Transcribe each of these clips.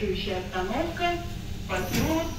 Следующая остановка – поселок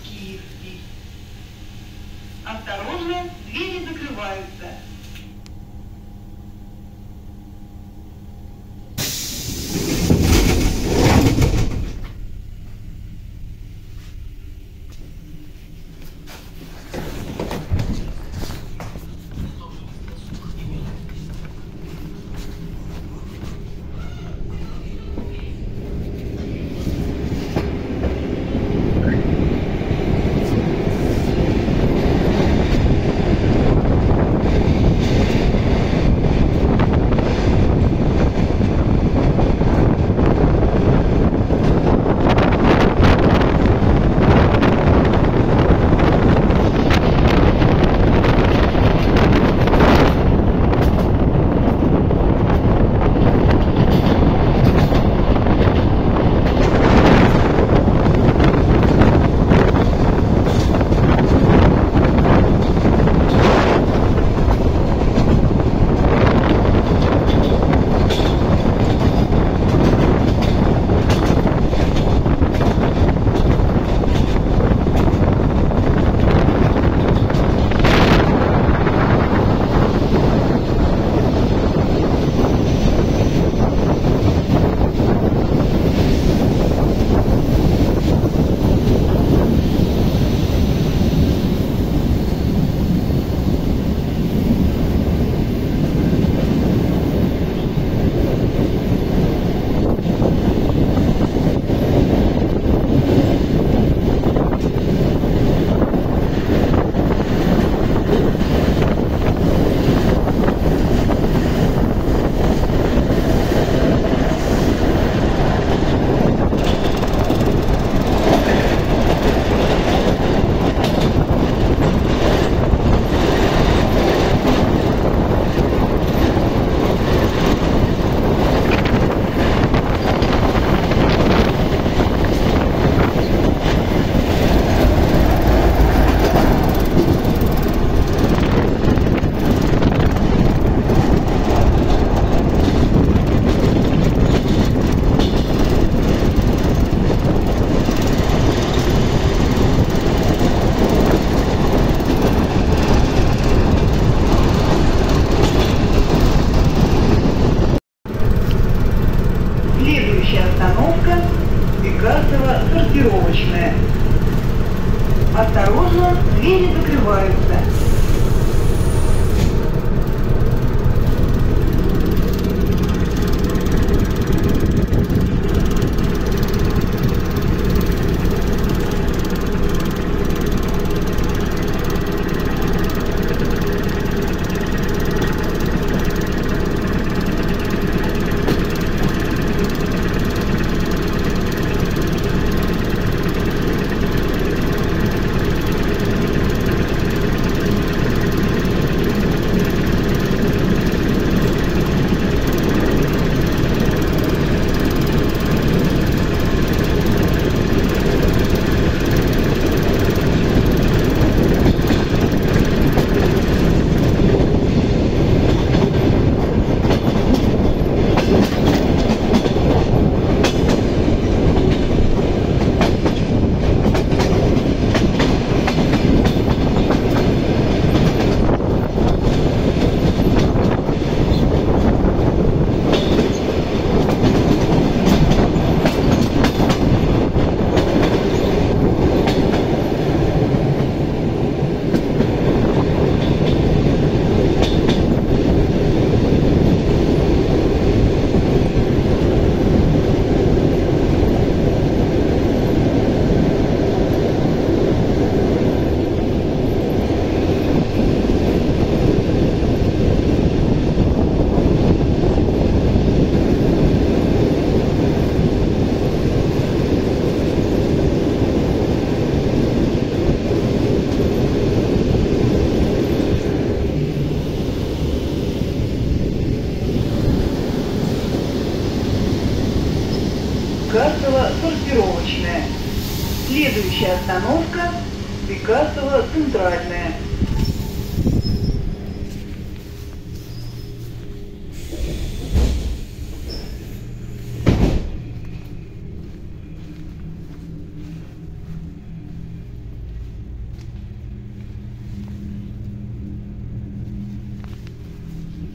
Черкасова, центральная.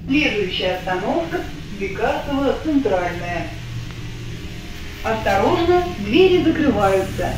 Следующая остановка Бекасово центральная. Осторожно, двери закрываются.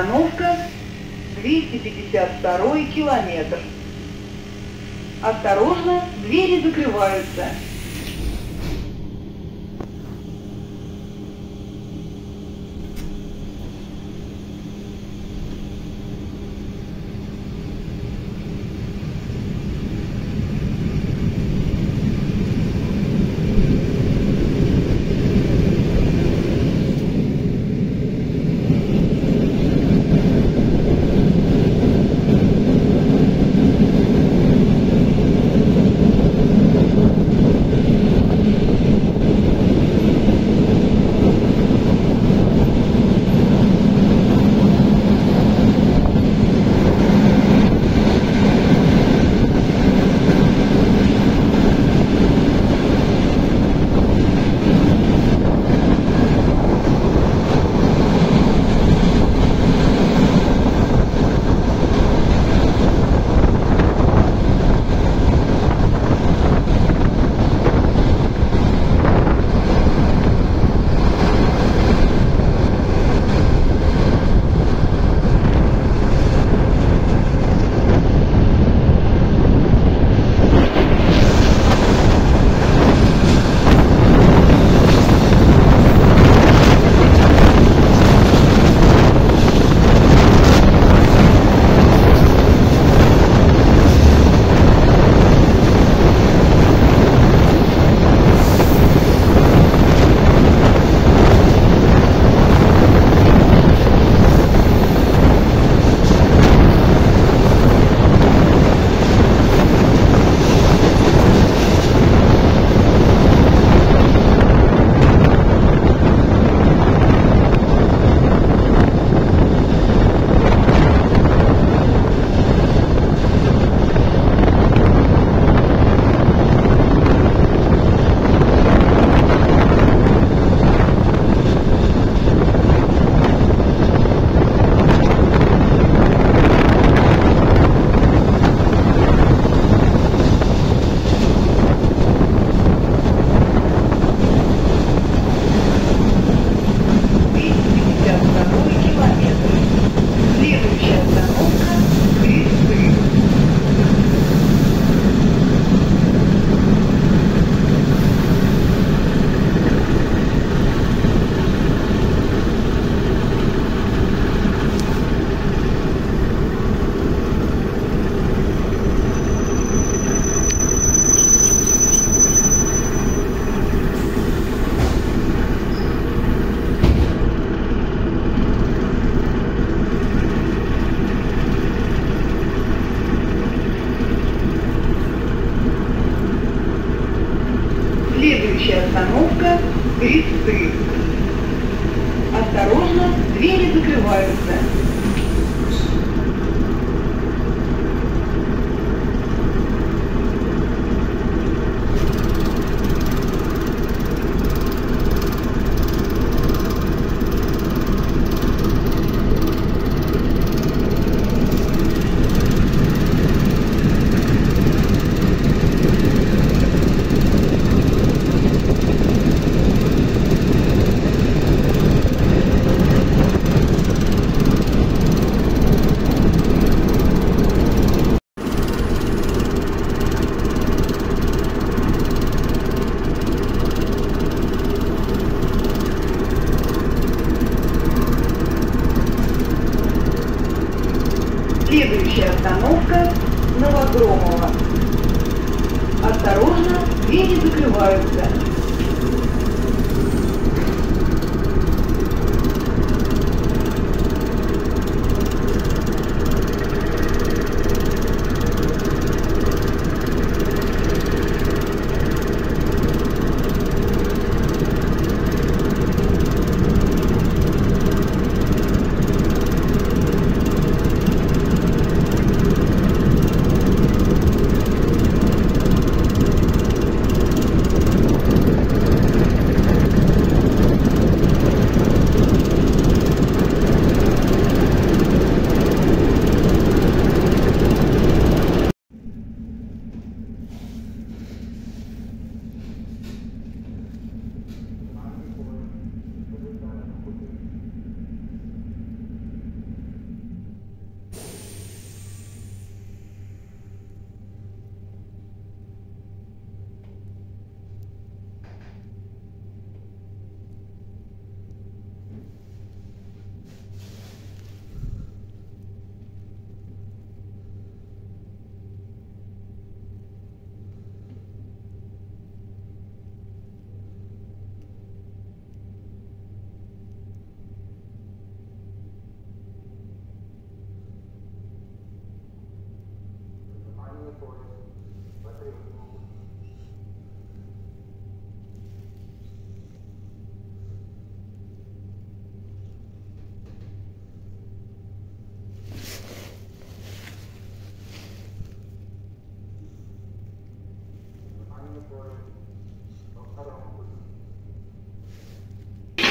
Следующая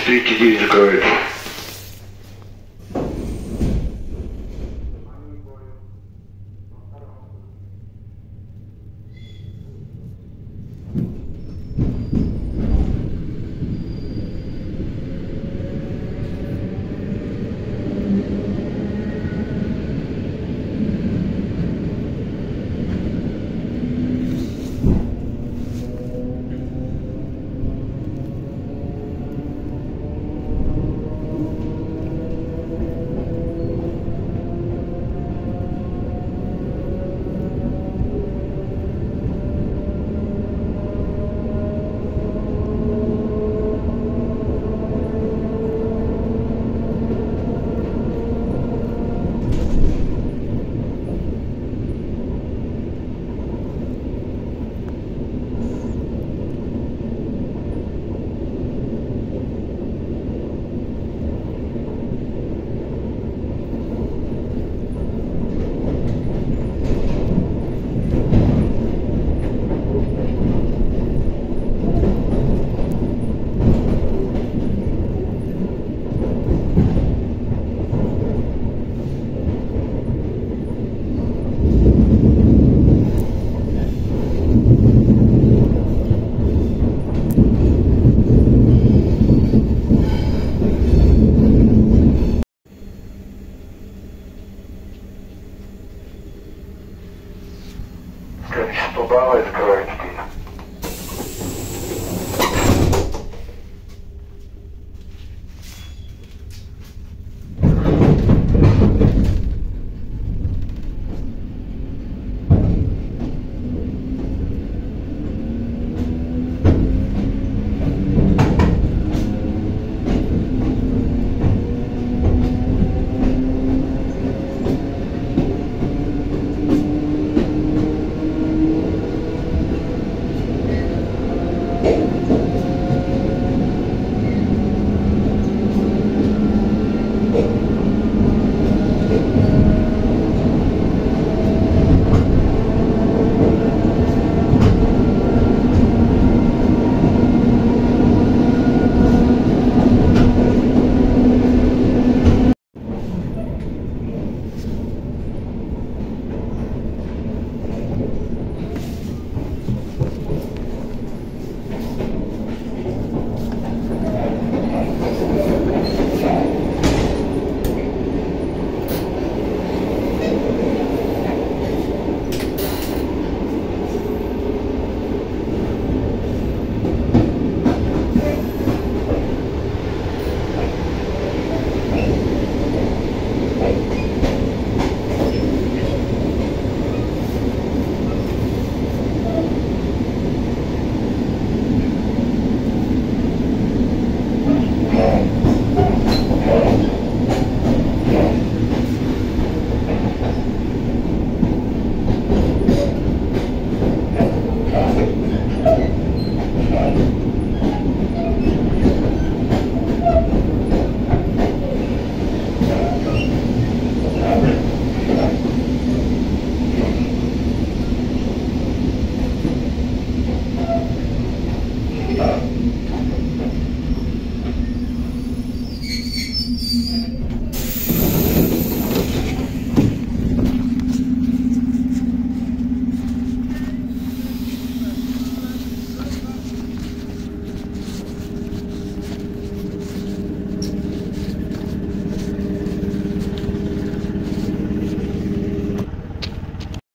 Третий день закрывается.